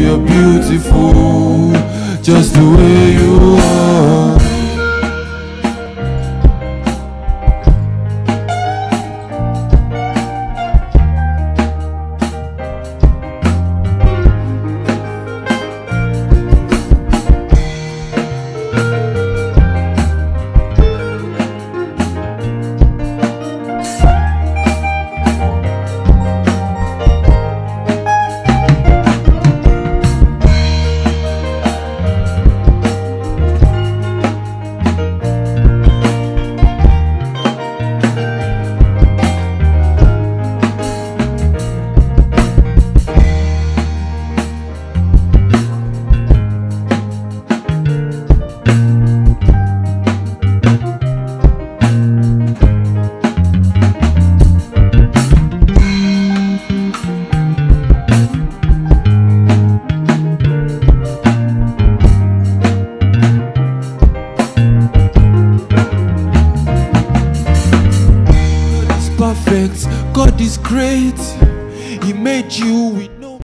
you're beautiful, just the way you perfect, God is great. He made you with